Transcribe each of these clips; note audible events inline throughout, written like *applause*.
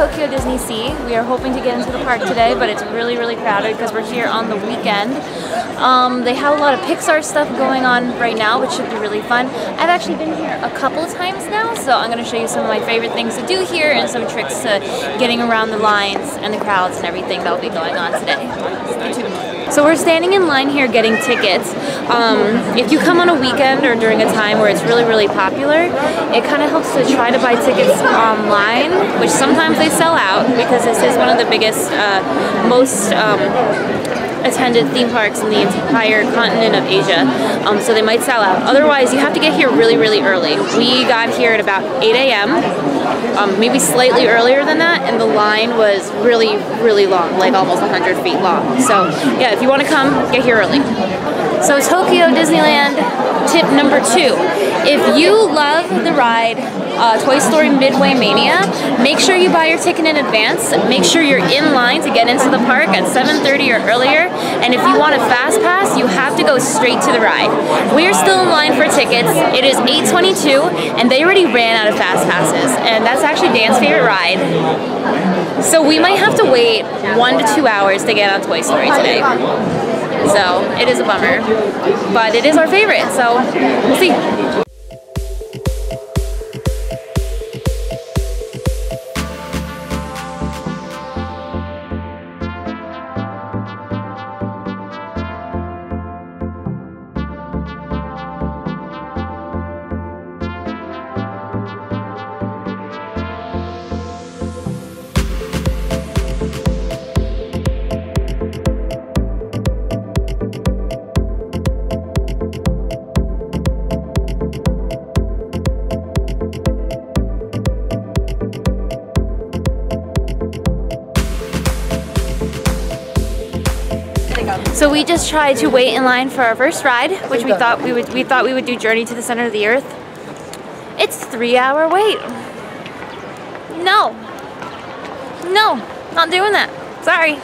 Tokyo Disney Sea. We are hoping to get into the park today, but it's really, really crowded because we're here on the weekend. Um, they have a lot of Pixar stuff going on right now, which should be really fun. I've actually been here a couple times now, so I'm going to show you some of my favorite things to do here and some tricks to getting around the lines and the crowds and everything that will be going on today. Stay tuned. So we're standing in line here getting tickets. Um, if you come on a weekend or during a time where it's really, really popular, it kind of helps to try to buy tickets online, which sometimes they sell out because this is one of the biggest, uh, most um, attended theme parks in the entire continent of Asia, um, so they might sell out. Otherwise, you have to get here really, really early. We got here at about 8 a.m., um, maybe slightly earlier than that, and the line was really, really long, like almost 100 feet long. So yeah, if you want to come, get here early. So Tokyo Disneyland tip number two. If you love the ride uh, Toy Story Midway Mania, make sure you buy your ticket in advance. Make sure you're in line to get into the park at 7.30 or earlier. And if you want a fast pass, you have to go straight to the ride. We are still in line for tickets. It is 8.22 and they already ran out of fast passes. And that's actually Dan's favorite ride. So we might have to wait one to two hours to get on Toy Story today. So it is a bummer, but it is our favorite, so we'll see. So we just tried to wait in line for our first ride, which we thought we would we thought we would do Journey to the Center of the Earth. It's three hour wait. No. No, not doing that. Sorry.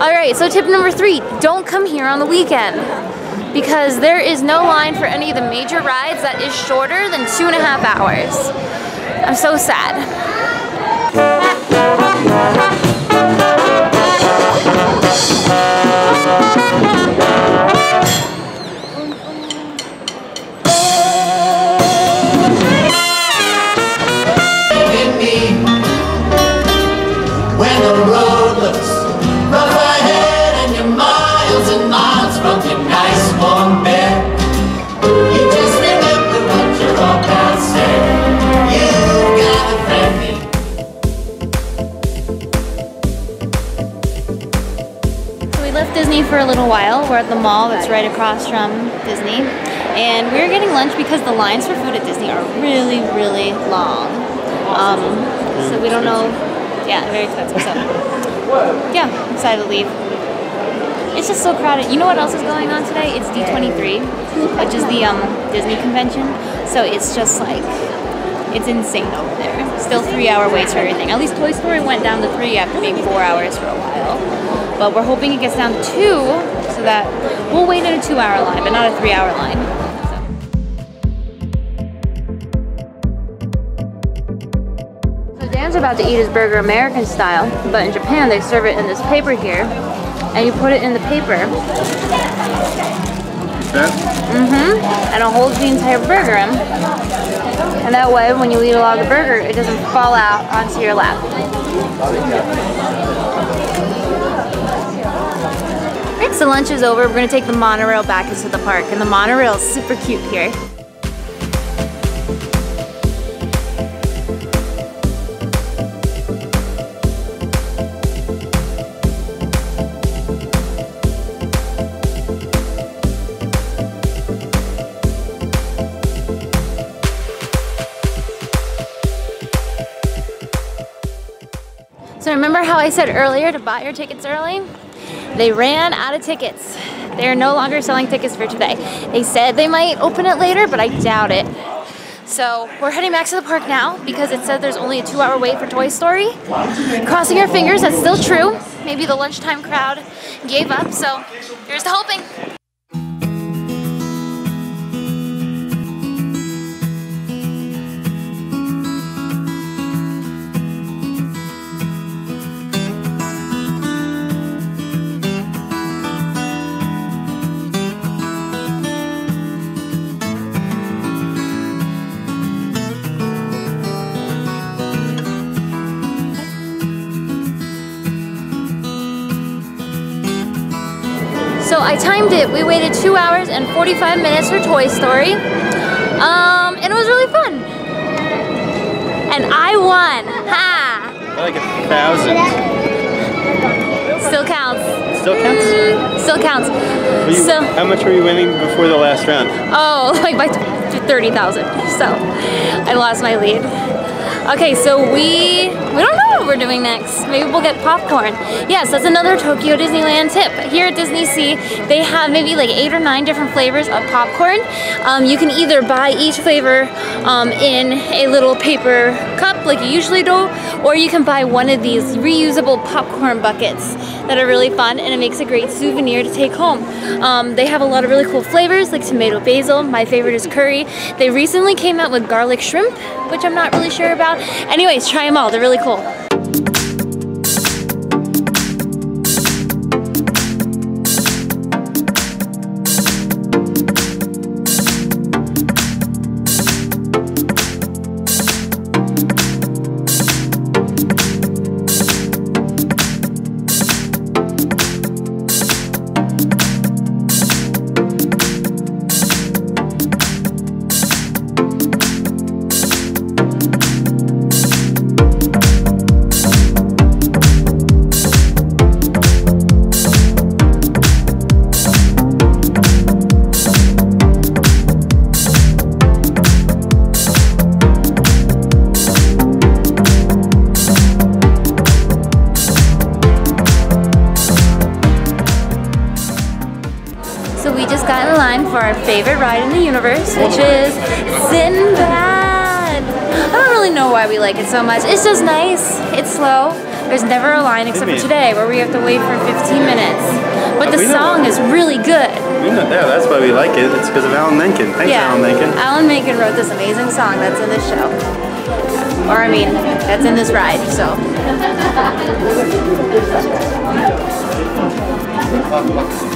Alright, so tip number three, don't come here on the weekend because there is no line for any of the major rides that is shorter than two and a half hours. I'm so sad. Disney for a little while. We're at the mall that's right across from Disney. And we're getting lunch because the lines for food at Disney are really, really long. Um, so we don't know, yeah, very expensive. So *laughs* yeah, decided to leave. It's just so crowded. You know what else is going on today? It's D23, which is the um, Disney convention. So it's just like, it's insane over there. Still three hour waits for everything. At least Toy Story went down to three after being four hours for a while. But we're hoping it gets down to two so that we'll wait in a two hour line, but not a three hour line. So Dan's about to eat his burger American style, but in Japan they serve it in this paper here, and you put it in the paper. Mm-hmm. And it holds the entire burger in. And that way, when you eat a lot of the burger, it doesn't fall out onto your lap. So lunch is over, we're gonna take the monorail back into the park and the monorail is super cute here. So remember how I said earlier to buy your tickets early? They ran out of tickets. They're no longer selling tickets for today. They said they might open it later, but I doubt it. So we're heading back to the park now because it said there's only a two hour wait for Toy Story. Crossing our fingers, that's still true. Maybe the lunchtime crowd gave up, so here's to hoping. I timed it. We waited two hours and 45 minutes for Toy Story. Um, and it was really fun. And I won. Ha! Like a thousand. Still counts. Still counts? Still counts. You- So, how much were you winning before the last round? oh, *laughs* like by 30,000. So, I lost my lead. Okay, so we we don't know what we're doing next. Maybe we'll get popcorn. Yes, that's another Tokyo Disneyland tip. Here at Disney Sea, they have maybe like eight or nine different flavors of popcorn. Um, you can either buy each flavor um, in a little paper cup like you usually do, or you can buy one of these reusable popcorn buckets that are really fun and it makes a great souvenir to take home. Um, they have a lot of really cool flavors like tomato basil. My favorite is curry. They recently came out with garlic shrimp, which I'm not really sure about. Anyways, try them all. They're really cool. Favorite ride in the universe, which is Sinbad. I don't really know why we like it so much. It's just nice. It's slow. There's never a line except for today where we have to wait for 15 minutes. But the song is really good. We know that. That's why we like it. It's because of Alan Menken. Thanks, Yeah. Alan Menken. Alan Menken wrote this amazing song that's in this show. Or I mean, that's in this ride, so. *laughs*